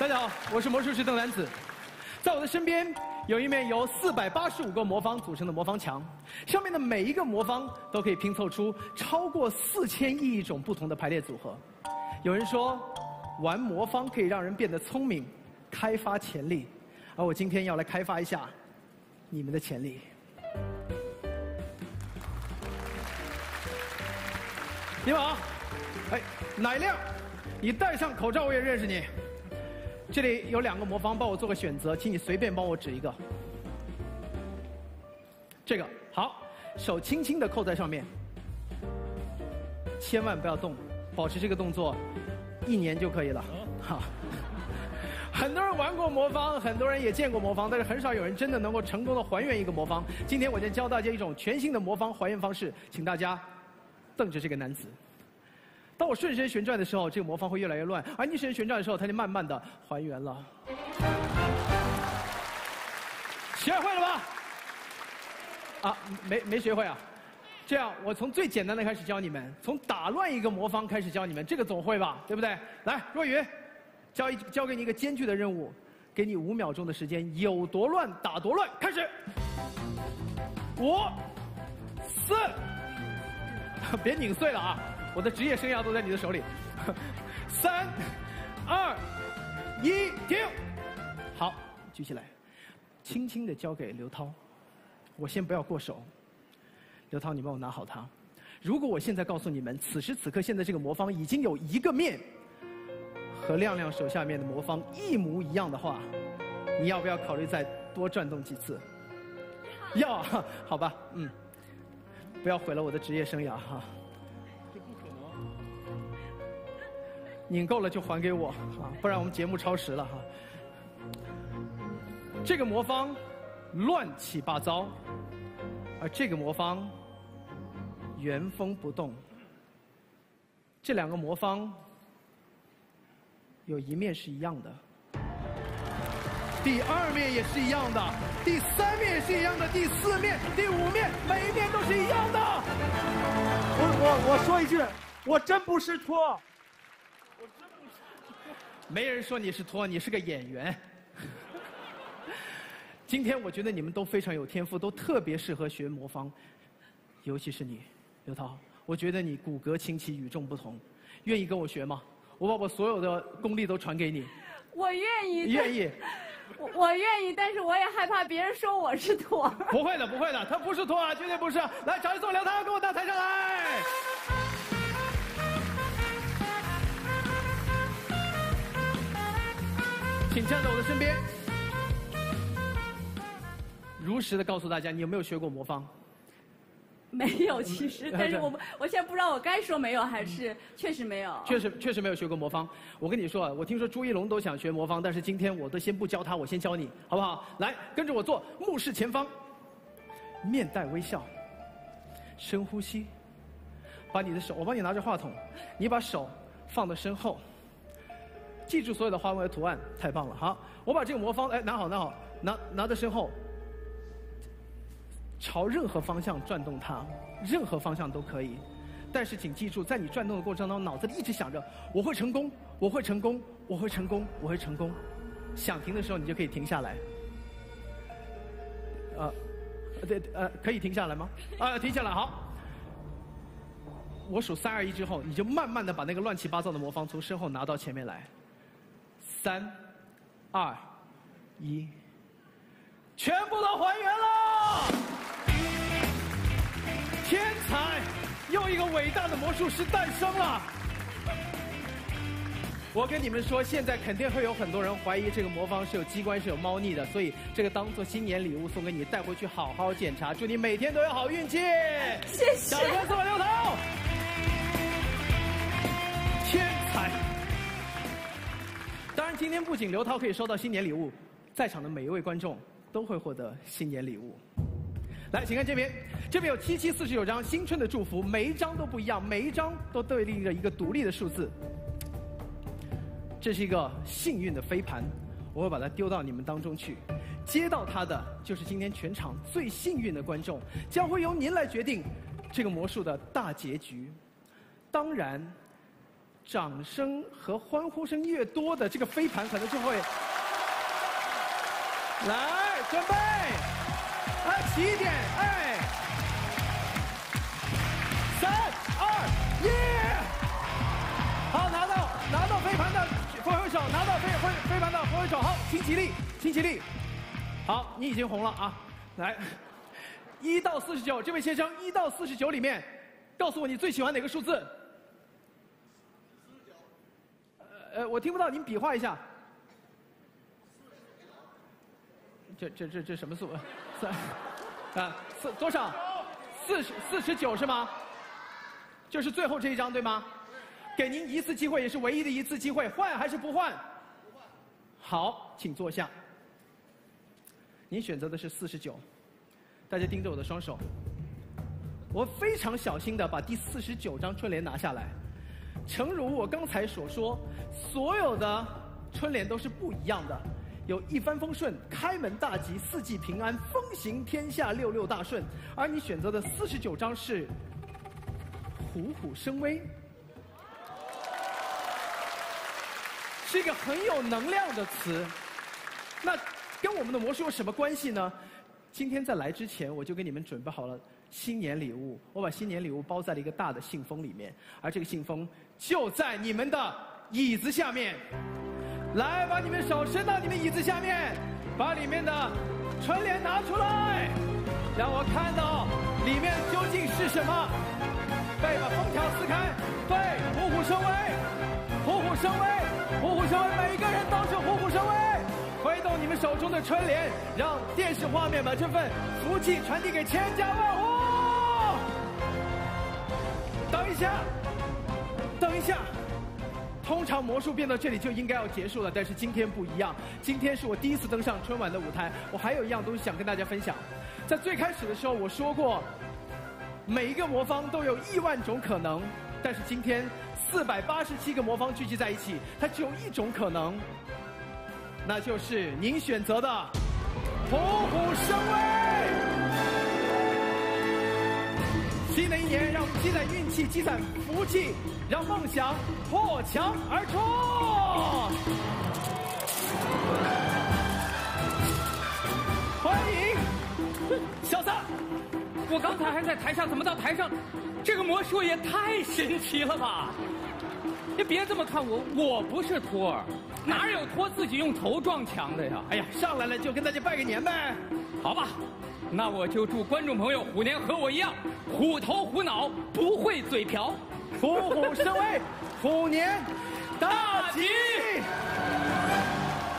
大家好，我是魔术师邓南子，在我的身边有一面由四百八十五个魔方组成的魔方墙，上面的每一个魔方都可以拼凑出超过四千亿种不同的排列组合。有人说，玩魔方可以让人变得聪明，开发潜力，而我今天要来开发一下你们的潜力。你好，哎，乃亮，你戴上口罩我也认识你。这里有两个魔方，帮我做个选择，请你随便帮我指一个。这个好，手轻轻的扣在上面，千万不要动，保持这个动作，一年就可以了。好，很多人玩过魔方，很多人也见过魔方，但是很少有人真的能够成功的还原一个魔方。今天我将教大家一种全新的魔方还原方式，请大家。瞪着这个男子。当我顺时针旋转的时候，这个魔方会越来越乱；而逆时针旋转的时候，它就慢慢的还原了。学会了吧？啊，没没学会啊？这样，我从最简单的开始教你们，从打乱一个魔方开始教你们，这个总会吧？对不对？来，若雨，交一交给你一个艰巨的任务，给你五秒钟的时间，有多乱打多乱，开始。五，四。别拧碎了啊！我的职业生涯都在你的手里。三、二、一，停！好，举起来，轻轻的交给刘涛。我先不要过手。刘涛，你帮我拿好它。如果我现在告诉你们，此时此刻现在这个魔方已经有一个面和亮亮手下面的魔方一模一样的话，你要不要考虑再多转动几次？要，好吧，嗯。不要毁了我的职业生涯哈！拧够了就还给我啊，不然我们节目超时了哈。这个魔方乱七八糟，而这个魔方原封不动。这两个魔方有一面是一样的。第二面也是一样的，第三面也是一样的，第四面、第五面，每一面都是一样的。我我我说一句，我真不是托，没人说你是托，你是个演员。今天我觉得你们都非常有天赋，都特别适合学魔方，尤其是你，刘涛，我觉得你骨骼清奇，与众不同，愿意跟我学吗？我把我所有的功力都传给你。我愿意。愿意。我我愿意，但是我也害怕别人说我是托。不会的，不会的，他不是托啊，绝对不是。来，找一座刘涛，跟我到台上来。请站在我的身边，如实的告诉大家，你有没有学过魔方？没有，其实，但是我我现在不知道我该说没有还是确实没有。确实确实没有学过魔方。我跟你说啊，我听说朱一龙都想学魔方，但是今天我都先不教他，我先教你，好不好？来，跟着我做，目视前方，面带微笑，深呼吸，把你的手，我帮你拿着话筒，你把手放到身后，记住所有的花纹和图案，太棒了。好，我把这个魔方，哎，拿好拿好，拿拿在身后。朝任何方向转动它，任何方向都可以。但是请记住，在你转动的过程当中，脑子里一直想着我会成功，我会成功，我会成功，我会成功。想停的时候，你就可以停下来。呃，对，呃，可以停下来吗？啊，停下来，好。我数三二一之后，你就慢慢的把那个乱七八糟的魔方从身后拿到前面来。三、二、一，全部都还原了。天才，又一个伟大的魔术师诞生了。我跟你们说，现在肯定会有很多人怀疑这个魔方是有机关、是有猫腻的，所以这个当做新年礼物送给你，带回去好好检查。祝你每天都有好运气。谢谢。小哥送刘涛，今天不仅刘涛可以收到新年礼物，在场的每一位观众都会获得新年礼物。来，请看这边，这边有七七四十九张新春的祝福，每一张都不一样，每一张都对应着一个独立的数字。这是一个幸运的飞盘，我会把它丢到你们当中去，接到它的就是今天全场最幸运的观众，将会由您来决定这个魔术的大结局。当然，掌声和欢呼声越多的这个飞盘，可能就会来准备，哎，起点，哎，三二一，好，拿到拿到飞盘的挥挥手，拿到飞飞飞盘的挥挥手，好，请起立，请起立，好，你已经红了啊，来，一到四十九，这位先生，一到四十九里面，告诉我你最喜欢哪个数字？呃，我听不到，您比划一下。这这这这什么数？三啊四多少？四十四十九是吗？就是最后这一张对吗？给您一次机会，也是唯一的一次机会，换还是不换？不换。好，请坐下。您选择的是四十九，大家盯着我的双手。我非常小心的把第四十九张春联拿下来。诚如我刚才所说，所有的春联都是不一样的，有一帆风顺、开门大吉、四季平安、风行天下、六六大顺。而你选择的四十九张是虎虎生威，是一个很有能量的词。那跟我们的魔术有什么关系呢？今天在来之前，我就给你们准备好了新年礼物。我把新年礼物包在了一个大的信封里面，而这个信封。就在你们的椅子下面，来，把你们手伸到你们椅子下面，把里面的春联拿出来，让我看到里面究竟是什么。对，把封条撕开，对，虎虎生威，虎虎生威，虎虎生威，每一个人都是虎虎生威。手中的春联，让电视画面把这份福气传递给千家万户。等一下。等一下，通常魔术变到这里就应该要结束了，但是今天不一样。今天是我第一次登上春晚的舞台，我还有一样东西想跟大家分享。在最开始的时候我说过，每一个魔方都有亿万种可能，但是今天四百八十七个魔方聚集在一起，它只有一种可能，那就是您选择的虎虎生威。新的一年，让我们积攒运气，积攒福气，让梦想破墙而出。欢迎小三，我刚才还在台上，怎么到台上？这个魔术也太神奇了吧！你别这么看我，我不是托儿，哪有托自己用头撞墙的呀？哎呀，上来了就跟大家拜个年呗，好吧。那我就祝观众朋友虎年和我一样，虎头虎脑，不会嘴瓢，虎虎生威，虎年大吉。